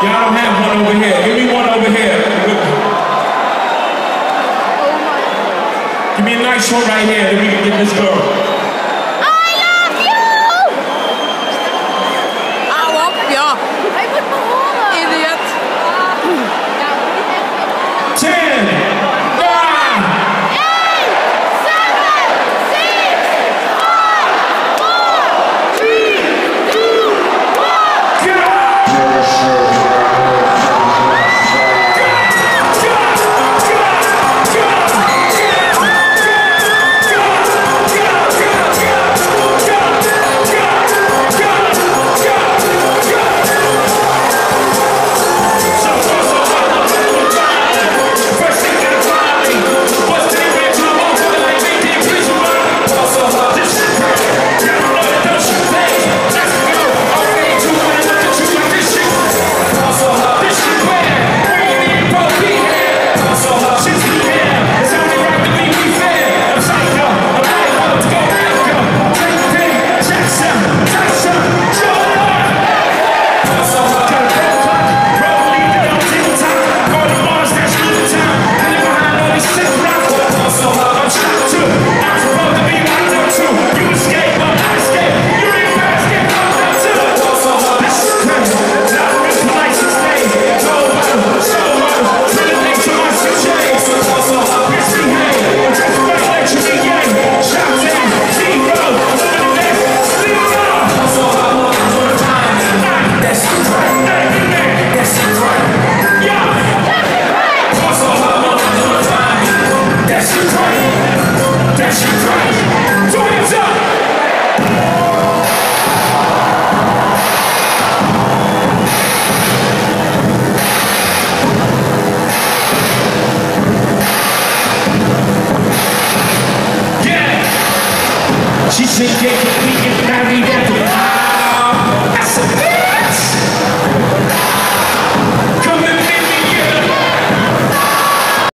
Y'all don't have one over here. Give me one over here. Give me a nice one right here that we can get this girl.